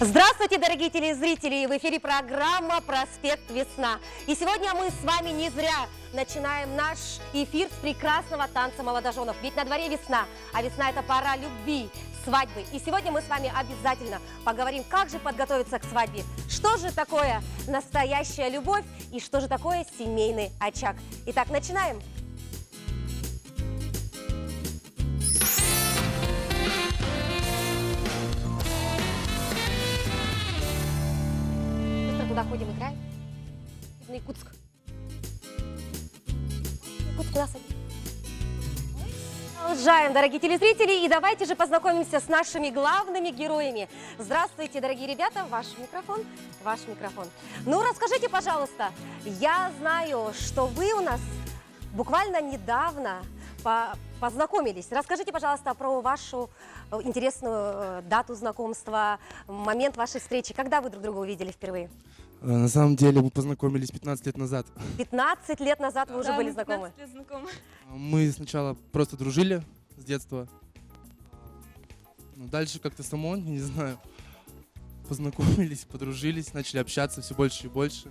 Здравствуйте, дорогие телезрители! В эфире программа «Проспект Весна». И сегодня мы с вами не зря начинаем наш эфир с прекрасного танца молодоженов. Ведь на дворе весна, а весна – это пора любви, свадьбы. И сегодня мы с вами обязательно поговорим, как же подготовиться к свадьбе, что же такое настоящая любовь и что же такое семейный очаг. Итак, начинаем. Быстро туда ходим, играем. На Якутск. Якутск у нас. Продолжаем, дорогие телезрители, и давайте же познакомимся с нашими главными героями. Здравствуйте, дорогие ребята, ваш микрофон, ваш микрофон. Ну, расскажите, пожалуйста, я знаю, что вы у нас буквально недавно по- познакомились. Расскажите, пожалуйста, про вашу э, интересную э, дату знакомства, момент вашей встречи. Когда вы друг друга увидели впервые? Э, На самом деле мы познакомились 15 лет назад. 15 лет назад вы уже Да, были мы знакомы. 15 лет знакомы. Мы сначала просто дружили с детства. Но дальше как-то само, я не знаю, познакомились, подружились, начали общаться все больше и больше.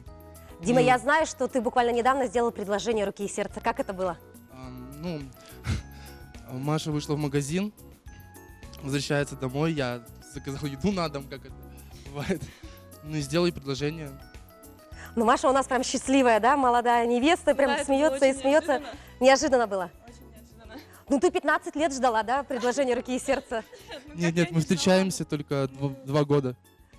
Дима, Ну. я знаю, что ты буквально недавно сделал предложение руки и сердца. Как это было? Ам, Ну, Маша вышла в магазин, возвращается домой, я заказал еду на дом, как это бывает. Ну и сделал ей предложение. Ну, Маша у нас прям счастливая, да, молодая невеста, прям Да, смеется и смеется. неожиданно. Неожиданно было. Очень неожиданно. Ну, ты 15 лет ждала, да, предложение руки и сердца? Ну, Нет, нет, мы встречаемся только дв- два года.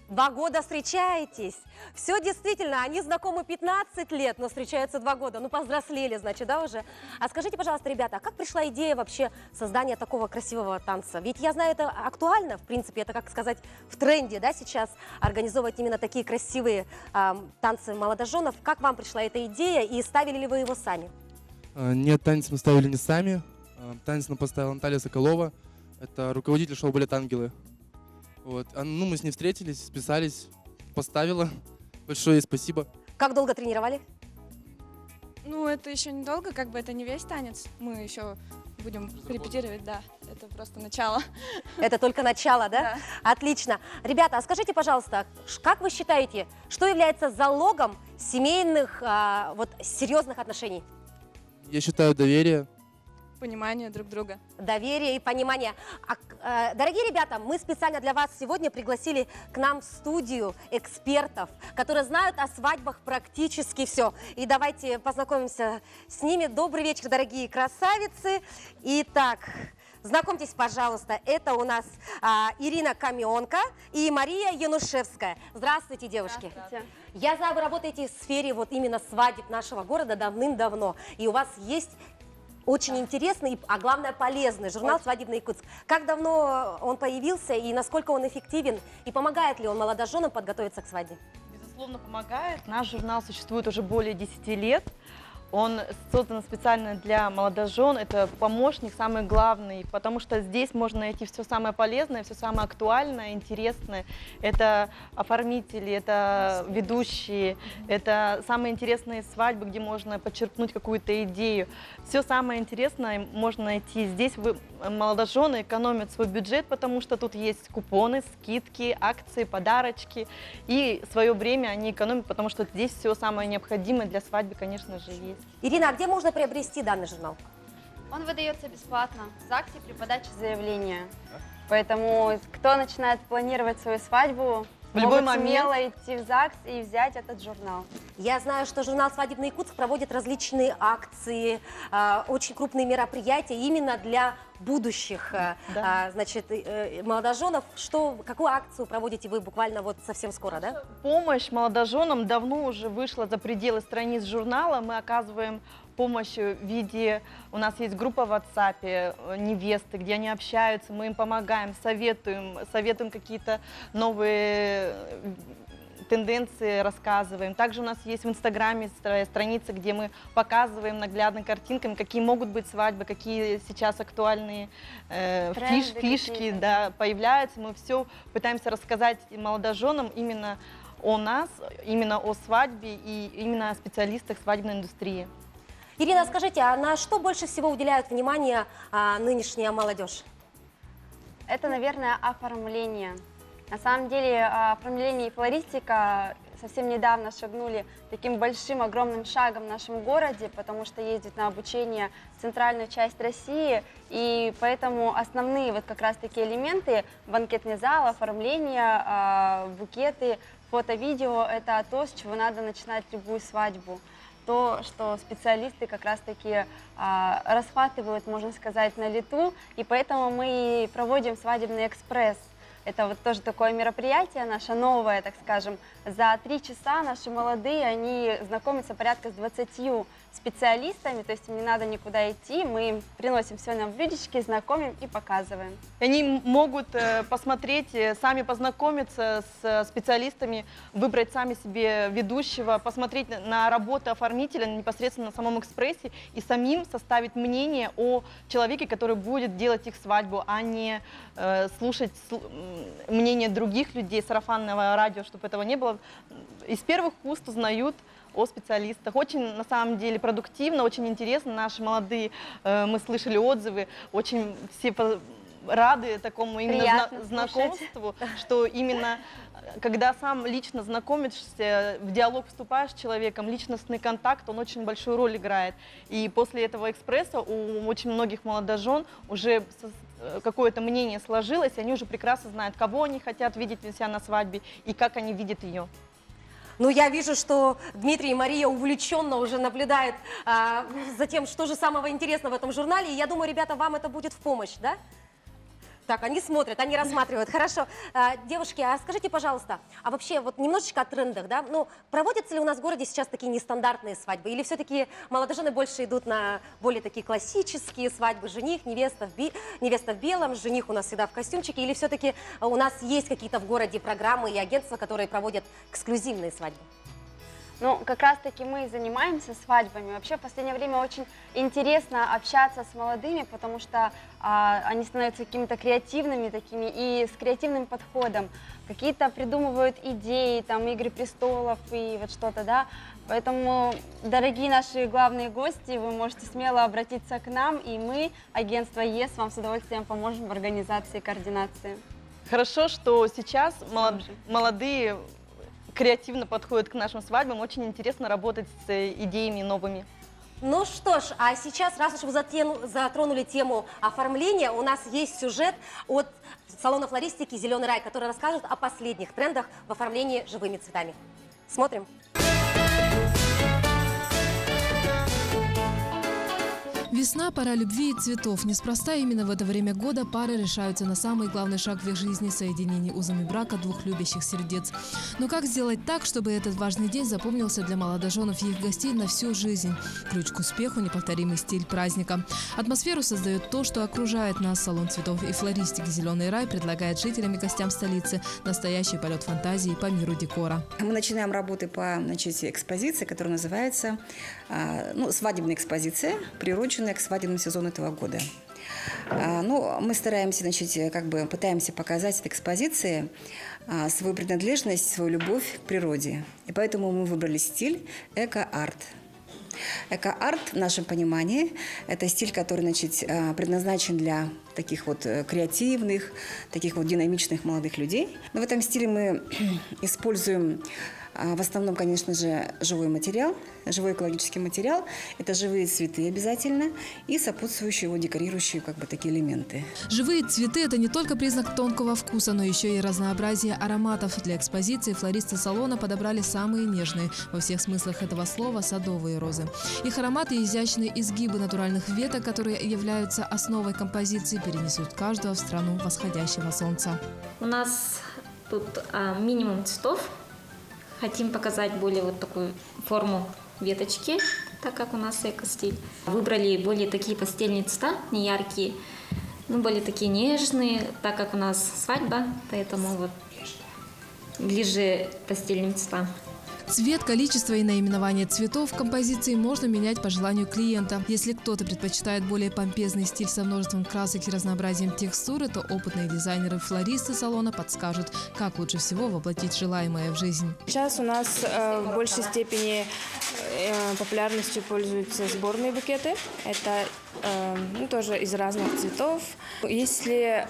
Два года встречаетесь. Все действительно, они знакомы 15 лет, но встречаются два года. Ну, повзрослели, значит, да, уже? А скажите, пожалуйста, ребята, а как пришла идея вообще создания такого красивого танца? Ведь я знаю, это актуально, в принципе, это, как сказать, в тренде, да, сейчас организовывать именно такие красивые ам, танцы молодоженов. Как вам пришла эта идея и ставили ли вы его сами? А, Нет, танец мы ставили не сами. А, Танец нам поставила Наталья Соколова. Это руководитель шоу «Балет Ангелы». Вот. А, Ну, мы с ней встретились, списались, поставила. Большое спасибо. Как долго тренировали? Ну, это еще недолго, как бы это не весь танец. Мы еще будем репетировать, да. Это просто начало. Это только начало, да? Да. Отлично. Ребята, а скажите, пожалуйста, как вы считаете, что является залогом семейных, а, вот, серьезных отношений? Я считаю доверие. Понимание друг друга. Доверие и понимание. А э, дорогие ребята, мы специально для вас сегодня пригласили к нам в студию экспертов, которые знают о свадьбах практически все. И давайте познакомимся с ними. Добрый вечер, дорогие красавицы. Итак, знакомьтесь, пожалуйста, это у нас а, Ирина Каменка и Мария Янушевская. Здравствуйте, девушки. Я знаю, вы работаете в сфере вот именно свадеб нашего города давным-давно. И у вас есть очень интересный, а главное полезный журнал «Свадебный Якутск». Как давно он появился и насколько он эффективен? И помогает ли он молодоженам подготовиться к свадьбе? Безусловно, помогает. Наш журнал существует уже более 10 лет. Он создан специально для молодожен. Это помощник самый главный, потому что здесь можно найти все самое полезное, все самое актуальное, интересное. Это оформители, это ведущие, это самые интересные свадьбы, где можно подчеркнуть какую-то идею. Все самое интересное можно найти здесь. Вы, молодожены экономят свой бюджет, потому что тут есть купоны, скидки, акции, подарочки. И свое время они экономят, потому что здесь все самое необходимое для свадьбы, конечно же, есть. Ирина, а где можно приобрести данный журнал? Он выдается бесплатно в ЗАГСе при подаче заявления. Поэтому кто начинает планировать свою свадьбу, В любой могут момент. смело идти в ЗАГС и взять этот журнал. Я знаю, что журнал «Свадебный Якутск» проводит различные акции, а, очень крупные мероприятия именно для будущих а, Да. а, значит, э, молодоженов. Что, какую акцию проводите вы буквально вот совсем скоро, да? Помощь молодоженам давно уже вышла за пределы страниц журнала. Мы оказываем помощь в виде... У нас есть группа в WhatsApp э, невесты, где они общаются, мы им помогаем, советуем, советуем какие-то новые э, тенденции рассказываем. Также у нас есть в Инстаграме стра- страница, где мы показываем наглядно картинками, какие могут быть свадьбы, какие сейчас актуальные э, Тренды фиш- фишки да, появляются. Мы все пытаемся рассказать молодоженам именно о нас, именно о свадьбе и именно о специалистах свадебной индустрии. Ирина, скажите, а на что больше всего уделяют внимание а, нынешняя молодежь? Это, наверное, оформление. На самом деле а, оформление и флористика совсем недавно шагнули таким большим, огромным шагом в нашем городе, потому что ездят на обучение в центральную часть России, и поэтому основные вот как раз-таки элементы, банкетный зал, оформление, а, букеты, фото-видео, это то, с чего надо начинать любую свадьбу то, что специалисты как раз-таки а, расхватывают, можно сказать, на лету, и поэтому мы проводим свадебный экспресс. Это вот тоже такое мероприятие наше новое, так скажем. За три часа наши молодые, они знакомятся порядка с 20 специалистами, то есть им не надо никуда идти, мы им приносим все на блюдечке, знакомим и показываем. Они могут э, посмотреть, э, сами познакомиться с э, специалистами, выбрать сами себе ведущего, посмотреть на работу оформителя непосредственно на самом экспрессе и самим составить мнение о человеке, который будет делать их свадьбу, а не слушать сл мнение других людей, сарафанного радио, чтобы этого не было. Из первых уст узнают о специалистах. Очень, на самом деле, продуктивно, очень интересно. Наши молодые, э, мы слышали отзывы, очень все рады такому именно Приятно зна знакомству, что именно э, когда сам лично знакомишься, в диалог вступаешь с человеком, личностный контакт, он очень большую роль играет. И после этого экспресса у очень многих молодожен уже э, какое-то мнение сложилось, и они уже прекрасно знают, кого они хотят видеть себя на свадьбе и как они видят ее. Ну, я вижу, что Дмитрий и Мария увлеченно уже наблюдают а, за тем, что же самого интересного в этом журнале. И я думаю, ребята, вам это будет в помощь, да? Так, они смотрят, они рассматривают. Хорошо. А, девушки, а скажите, пожалуйста, а вообще вот немножечко о трендах, да? Ну, проводятся ли у нас в городе сейчас такие нестандартные свадьбы? Или все-таки молодожены больше идут на более такие классические свадьбы? Жених, невеста в, би... невеста в белом, жених у нас всегда в костюмчике? Или все-таки у нас есть какие-то в городе программы и агентства, которые проводят эксклюзивные свадьбы? Ну, как раз-таки мы занимаемся свадьбами. Вообще, в последнее время очень интересно общаться с молодыми, потому что а, они становятся какими-то креативными такими и с креативным подходом. Какие-то придумывают идеи, там, «Игры престолов» и вот что-то, да. Поэтому, дорогие наши главные гости, вы можете смело обратиться к нам, и мы, агентство ЕС, вам с удовольствием поможем в организации и координации. Хорошо, что сейчас молод... молодые креативно подходят к нашим свадьбам. Очень интересно работать с э, идеями новыми. Ну что ж, а сейчас, раз уж вы затронули тему оформления, у нас есть сюжет от салона флористики «Зеленый рай», который расскажет о последних трендах в оформлении живыми цветами. Смотрим. Весна – пора любви и цветов. Неспроста именно в это время года пары решаются на самый главный шаг в их жизни – соединение узами брака двух любящих сердец. Но как сделать так, чтобы этот важный день запомнился для молодоженов и их гостей на всю жизнь? Ключ к успеху – неповторимый стиль праздника. Атмосферу создает то, что окружает нас. Салон цветов и флористики «Зеленый рай» предлагает жителям и гостям столицы настоящий полет фантазии по миру декора. Мы начинаем работы по значит, экспозиции, которая называется а, ну, «Свадебная экспозиция», приуроченная приуроченная к свадебному сезону этого года. А, ну, мы стараемся, значит, как бы пытаемся показать этой экспозиции а, свою принадлежность, свою любовь к природе. И поэтому мы выбрали стиль эко-арт. Эко-арт, в нашем понимании, это стиль, который значит, а, предназначен для таких вот э, креативных, таких вот динамичных молодых людей. Но в этом стиле мы используем в основном, конечно же, живой материал, живой экологический материал. Это живые цветы обязательно и сопутствующие его декорирующие как бы такие элементы. Живые цветы – это не только признак тонкого вкуса, но еще и разнообразие ароматов. Для экспозиции флористы салона подобрали самые нежные, во всех смыслах этого слова, садовые розы. Их ароматы и изящные изгибы натуральных веток, которые являются основой композиции, перенесут каждого в страну восходящего солнца. У нас тут а, минимум цветов, Хотим показать более вот такую форму веточки, так как у нас эко-стиль. Выбрали более такие пастельные цвета, не яркие, но более такие нежные, так как у нас свадьба, поэтому вот ближе пастельным цветам. Цвет, количество и наименование цветов композиции можно менять по желанию клиента. Если кто-то предпочитает более помпезный стиль со множеством красок и разнообразием текстуры, то опытные дизайнеры-флористы салона подскажут, как лучше всего воплотить желаемое в жизнь. Сейчас у нас э, в большей степени э, популярностью пользуются сборные букеты. Это э, ну, тоже из разных цветов. Если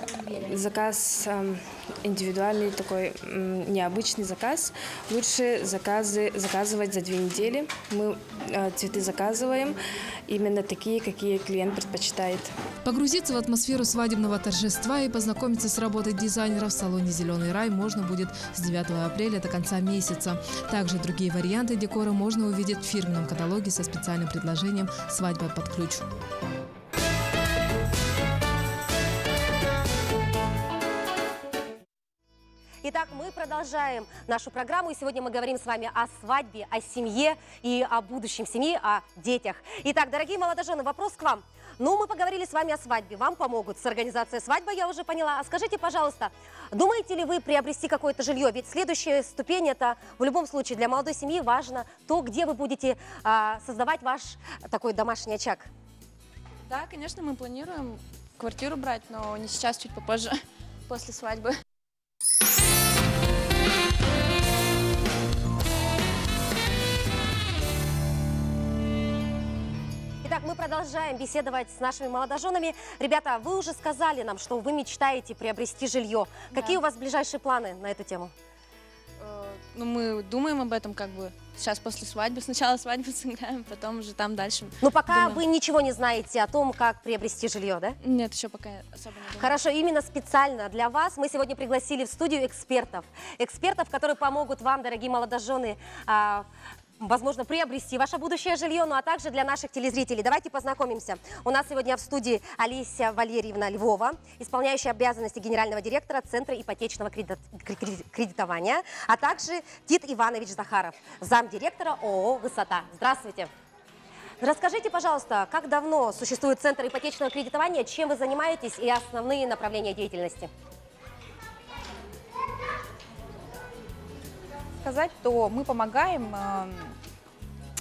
заказ э, индивидуальный такой м, необычный заказ, лучше заказы заказывать за две недели. Мы э, цветы заказываем именно такие, какие клиент предпочитает. Погрузиться в атмосферу свадебного торжества и познакомиться с работой дизайнеров в салоне «Зеленый рай» можно будет с 9 апреля до конца месяца. Также другие варианты декора можно увидеть в фирменном каталоге со специальным предложением «Свадьба под ключ». Итак, мы продолжаем нашу программу. И сегодня мы говорим с вами о свадьбе, о семье и о будущем семьи, о детях. Итак, дорогие молодожены, вопрос к вам. Ну, мы поговорили с вами о свадьбе. Вам помогут с организацией свадьбы, я уже поняла. А скажите, пожалуйста, думаете ли вы приобрести какое-то жилье? Ведь следующая ступень – это в любом случае для молодой семьи важно то, где вы будете а, создавать ваш такой домашний очаг. Да, конечно, мы планируем квартиру брать, но не сейчас, чуть попозже, после свадьбы. Итак, мы продолжаем беседовать с нашими молодоженами. Ребята, вы уже сказали нам, что вы мечтаете приобрести жилье. Какие у вас ближайшие планы на эту тему? Э, Ну, мы думаем об этом как бы сейчас после свадьбы. Сначала свадьбу сыграем, потом уже там дальше. Ну, пока Думаем. вы ничего не знаете о том, как приобрести жилье, да? Нет, еще пока особо не думаю. Хорошо, именно специально для вас мы сегодня пригласили в студию экспертов. Экспертов, которые помогут вам, дорогие молодожены, а, возможно, приобрести ваше будущее жилье, ну а также для наших телезрителей. Давайте познакомимся. У нас сегодня в студии Алисия Валерьевна Львова, исполняющая обязанности генерального директора Центра ипотечного кредит- кредит- кредитования, а также Тит Иванович Захаров, замдиректора ООО «Высота». Здравствуйте. Расскажите, пожалуйста, как давно существует Центр ипотечного кредитования, чем вы занимаетесь и основные направления деятельности? Сказать, то мы помогаем э,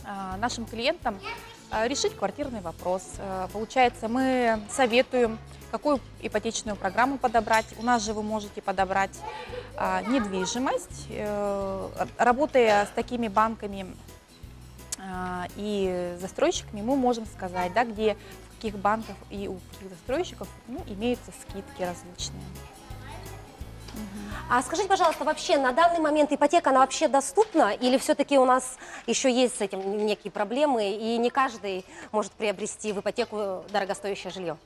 э, нашим клиентам э, решить квартирный вопрос. Получается, мы советуем, какую ипотечную программу подобрать. У нас же вы можете подобрать недвижимость. Работая с такими банками и застройщиками, мы можем сказать, да, где, в каких банках и у каких застройщиков ну, имеются скидки различные. А скажите, пожалуйста, вообще на данный момент ипотека, она вообще доступна? Или все-таки у нас еще есть с этим некие проблемы, и не каждый может приобрести в ипотеку дорогостоящее жилье?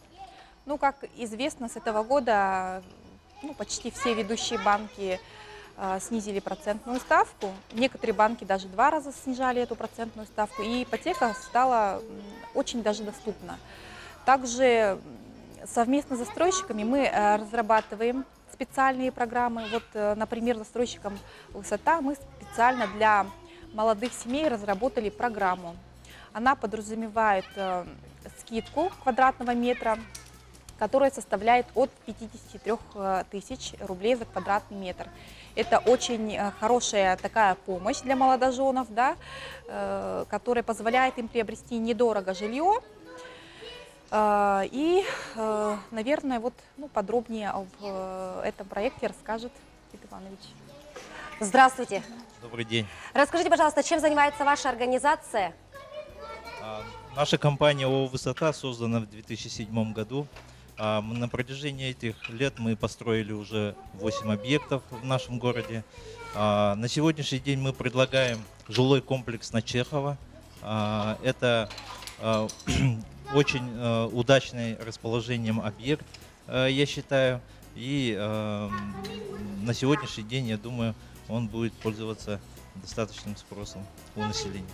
Ну, как известно, с этого года ну, почти все ведущие банки э, снизили процентную ставку. Некоторые банки даже два раза снижали эту процентную ставку, и ипотека стала очень даже доступна. Также совместно с застройщиками мы э, разрабатываем специальные программы. Вот, э, например, застройщиком «Высота» мы специально для молодых семей разработали программу. Она подразумевает э, скидку квадратного метра, которая составляет от 53 э, тысяч рублей за квадратный метр. Это очень хорошая такая помощь для молодоженов, да, которая позволяет им приобрести недорого жилье. Э, И, э, наверное, вот ну, подробнее об э, этом проекте расскажет Тит Иванович. Здравствуйте. Добрый день. Расскажите, пожалуйста, чем занимается ваша организация? А, Наша компания ООО «Высота» создана в 2007 году. А, На протяжении этих лет мы построили уже 8 объектов в нашем городе. А, На сегодняшний день мы предлагаем жилой комплекс на Чехова. А, Это а, очень а, удачный расположением объект, а, я считаю. И м, на сегодняшний день, я думаю, он будет пользоваться достаточным спросом у населения.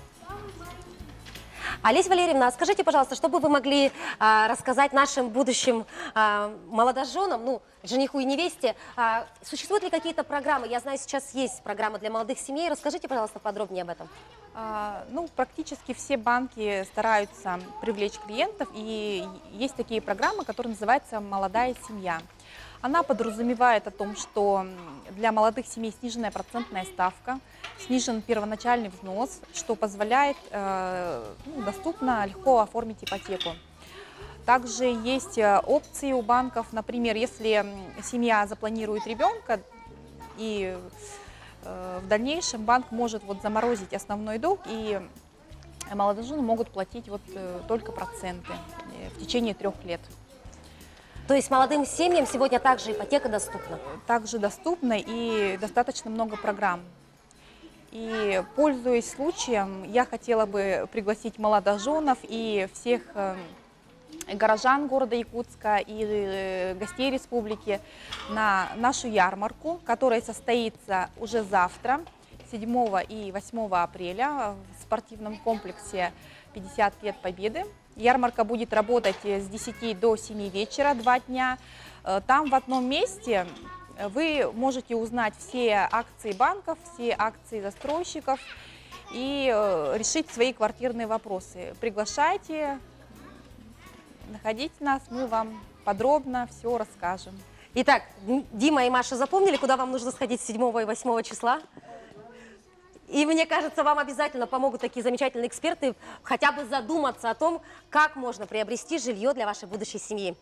Олеся Валерьевна, а скажите, пожалуйста, что бы вы могли а, рассказать нашим будущим а, молодоженам, ну, жениху и невесте, а, существуют ли какие-то программы? Я знаю, сейчас есть программа для молодых семей. Расскажите, пожалуйста, подробнее об этом. А, Ну, практически все банки стараются привлечь клиентов, и есть такие программы, которые называются «Молодая семья». Она подразумевает о том, что для молодых семей сниженная процентная ставка, снижен первоначальный взнос, что позволяет э, ну, доступно, легко оформить ипотеку. Также есть э, опции у банков, например, если семья запланирует ребенка и э, в дальнейшем банк может вот заморозить основной долг и молодожены могут платить вот только проценты в течение трех лет. То есть молодым семьям сегодня также ипотека доступна? Также доступна и достаточно много программ. И, пользуясь случаем, я хотела бы пригласить молодоженов и всех э, горожан города Якутска и э, гостей республики на нашу ярмарку, которая состоится уже завтра, 7 и 8 апреля в спортивном комплексе 50 лет Победы. Ярмарка будет работать с 10 до 7 вечера, два дня. Э, там в одном месте вы можете узнать все акции банков, все акции застройщиков и э, решить свои квартирные вопросы. Приглашайте, находите нас, мы вам подробно все расскажем. Итак, Дима и Маша запомнили, куда вам нужно сходить 7 и 8 числа? И мне кажется, вам обязательно помогут такие замечательные эксперты хотя бы задуматься о том, как можно приобрести жилье для вашей будущей семьи.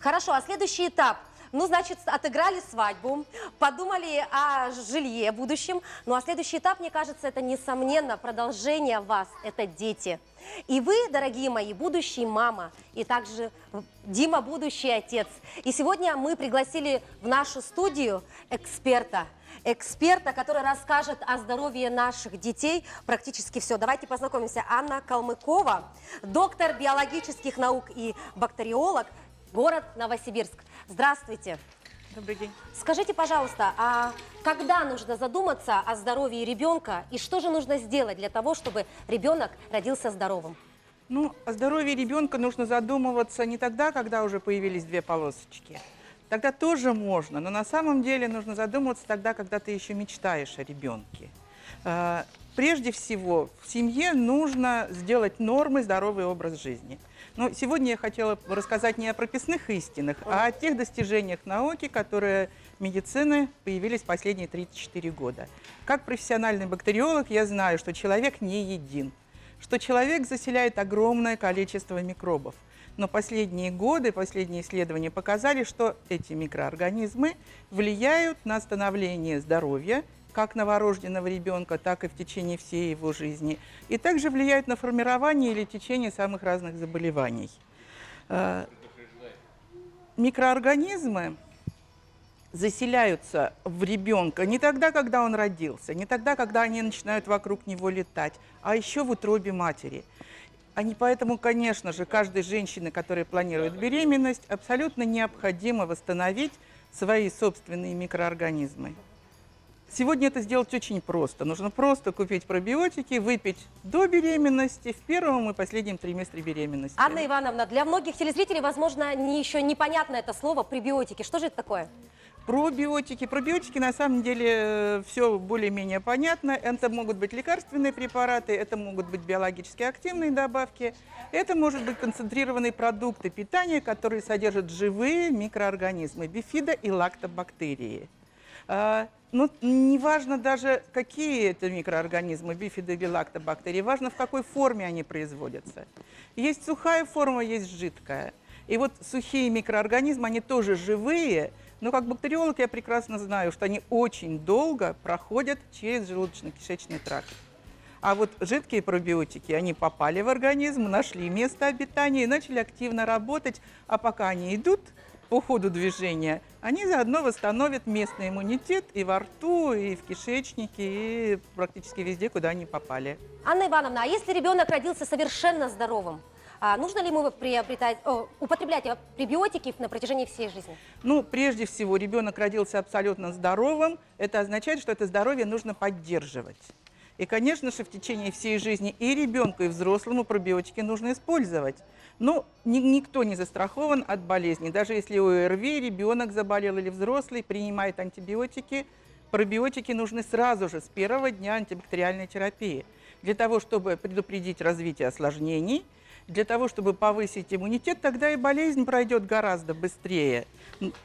Хорошо, а следующий этап. Ну, значит, отыграли свадьбу, подумали о жилье будущем. Ну, а следующий этап, мне кажется, это, несомненно, продолжение вас. Это дети. И вы, дорогие мои, будущие мама, и также Дима, будущий отец. И сегодня мы пригласили в нашу студию эксперта – эксперта, который расскажет о здоровье наших детей. Практически все. Давайте познакомимся. Анна Калмыкова, доктор биологических наук и бактериолог, город Новосибирск. Здравствуйте. Добрый день. Скажите, пожалуйста, а когда нужно задуматься о здоровье ребенка и что же нужно сделать для того, чтобы ребенок родился здоровым? Ну, о здоровье ребенка нужно задумываться не тогда, когда уже появились две полосочки, тогда тоже можно, но на самом деле нужно задумываться тогда, когда ты еще мечтаешь о ребенке. А, прежде всего, в семье нужно сделать нормы здоровый образ жизни. Но сегодня я хотела рассказать не о прописных истинах, а о тех достижениях науки, которые медицины появились последние 34 года. Как профессиональный бактериолог я знаю, что человек не един, что человек заселяет огромное количество микробов – но последние годы, последние исследования показали, что эти микроорганизмы влияют на становление здоровья как новорожденного ребенка, так и в течение всей его жизни, и также влияют на формирование или течение самых разных заболеваний. Э, микроорганизмы заселяются в ребенка не тогда, когда он родился, не тогда, когда они начинают вокруг него летать, а еще в утробе матери – они поэтому, конечно же, каждой женщине, которая планирует беременность, абсолютно необходимо восстановить свои собственные микроорганизмы. Сегодня это сделать очень просто. Нужно просто купить пробиотики, выпить до беременности, в первом и последнем триместре беременности. Анна Ивановна, для многих телезрителей, возможно, не, еще непонятно это слово пребиотики. Что же это такое? Пробиотики. Пробиотики на самом деле э, все более-менее понятно. Это могут быть лекарственные препараты, это могут быть биологически активные добавки, это может быть концентрированные продукты питания, которые содержат живые микроорганизмы, бифидо и лактобактерии. А, ну, неважно даже, какие это микроорганизмы, бифидо или лактобактерии, важно, в какой форме они производятся. Есть сухая форма, есть жидкая. И вот сухие микроорганизмы, они тоже живые, но как бактериолог я прекрасно знаю, что они очень долго проходят через желудочно-кишечный тракт. А вот жидкие пробиотики, они попали в организм, нашли место обитания и начали активно работать. А пока они идут по ходу движения, они заодно восстановят местный иммунитет и во рту, и в кишечнике, и практически везде, куда они попали. Анна Ивановна, а если ребенок родился совершенно здоровым, а нужно ли ему приобретать, о, употреблять пребиотики на протяжении всей жизни? Ну, прежде всего, ребенок родился абсолютно здоровым. Это означает, что это здоровье нужно поддерживать. И, конечно же, в течение всей жизни и ребенку, и взрослому пробиотики нужно использовать. Но ни, никто не застрахован от болезни. Даже если у ОРВИ ребенок заболел или взрослый, принимает антибиотики, пробиотики нужны сразу же, с первого дня антибактериальной терапии, для того, чтобы предупредить развитие осложнений – Для того, чтобы повысить иммунитет, тогда и болезнь пройдет гораздо быстрее.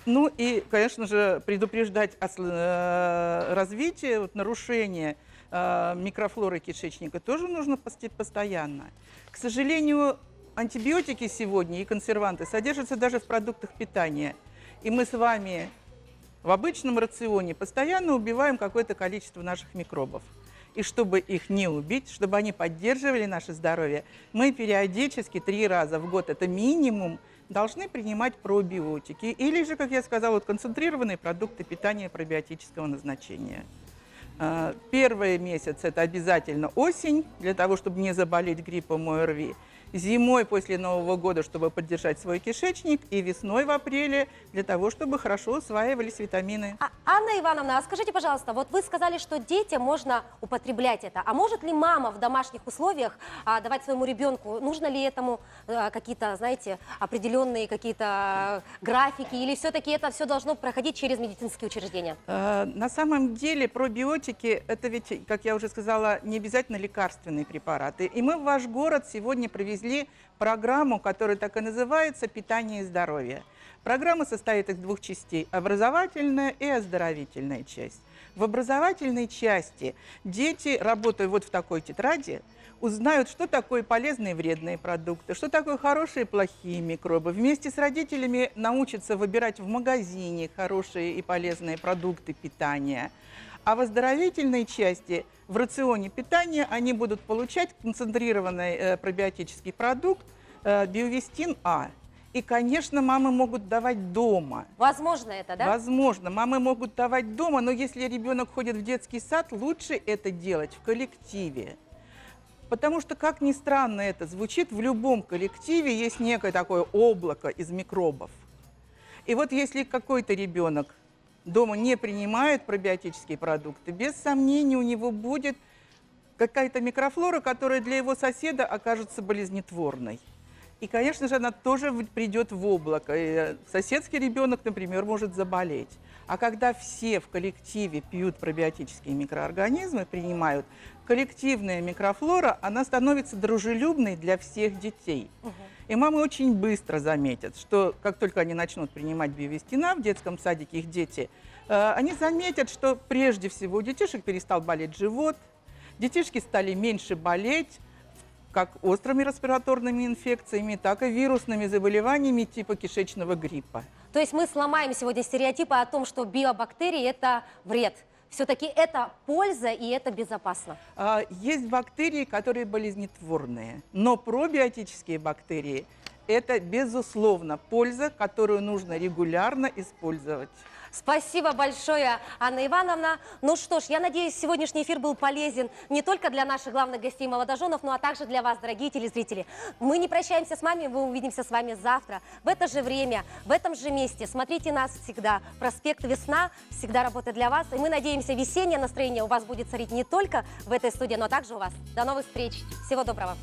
Ну и, конечно же, предупреждать э, развитие, вот, нарушение э, микрофлоры кишечника тоже нужно постоянно. К сожалению, антибиотики сегодня и консерванты содержатся даже в продуктах питания. И мы с вами в обычном рационе постоянно убиваем какое-то количество наших микробов. И чтобы их не убить, чтобы они поддерживали наше здоровье, мы периодически три раза в год, это минимум, должны принимать пробиотики или же, как я сказала, вот концентрированные продукты питания пробиотического назначения. А, первый месяц – это обязательно осень, для того, чтобы не заболеть гриппом ОРВИ зимой после Нового года, чтобы поддержать свой кишечник, и весной в апреле для того, чтобы хорошо усваивались витамины. А, Анна Ивановна, а скажите, пожалуйста, вот вы сказали, что детям можно употреблять это, а может ли мама в домашних условиях а, давать своему ребенку, нужно ли этому а, какие-то, знаете, определенные какие-то графики, или все-таки это все должно проходить через медицинские учреждения? А, на самом деле пробиотики, это ведь, как я уже сказала, не обязательно лекарственные препараты. И мы в ваш город сегодня привезли привезли программу, которая так и называется «Питание и здоровье». Программа состоит из двух частей – образовательная и оздоровительная часть. В образовательной части дети, работая вот в такой тетради, узнают, что такое полезные и вредные продукты, что такое хорошие и плохие микробы. Вместе с родителями научатся выбирать в магазине хорошие и полезные продукты питания – а в оздоровительной части в рационе питания они будут получать концентрированный э, пробиотический продукт э, биовестин А. И, конечно, мамы могут давать дома. Возможно это, да? Возможно. Мамы могут давать дома, но если ребенок ходит в детский сад, лучше это делать в коллективе. Потому что, как ни странно это звучит, в любом коллективе есть некое такое облако из микробов. И вот если какой-то ребенок дома не принимает пробиотические продукты, без сомнения у него будет какая-то микрофлора, которая для его соседа окажется болезнетворной. И, конечно же, она тоже придет в облако. И э, соседский ребенок, например, может заболеть. А когда все в коллективе пьют пробиотические микроорганизмы, принимают, коллективная микрофлора, она становится дружелюбной для всех детей. Угу. И мамы очень быстро заметят, что как только они начнут принимать биовестина в детском садике, их дети, э, они заметят, что прежде всего у детишек перестал болеть живот, детишки стали меньше болеть, как острыми респираторными инфекциями, так и вирусными заболеваниями типа кишечного гриппа. То есть мы сломаем сегодня стереотипы о том, что биобактерии – это вред все-таки это польза и это безопасно? А, есть бактерии, которые болезнетворные, но пробиотические бактерии – это, безусловно, польза, которую нужно регулярно использовать. Спасибо большое, Анна Ивановна. Ну что ж, я надеюсь, сегодняшний эфир был полезен не только для наших главных гостей молодоженов, но а также для вас, дорогие телезрители. Мы не прощаемся с вами, мы увидимся с вами завтра, в это же время, в этом же месте. Смотрите нас всегда. Проспект Весна всегда работает для вас. И мы надеемся, весеннее настроение у вас будет царить не только в этой студии, но также у вас. До новых встреч. Всего доброго.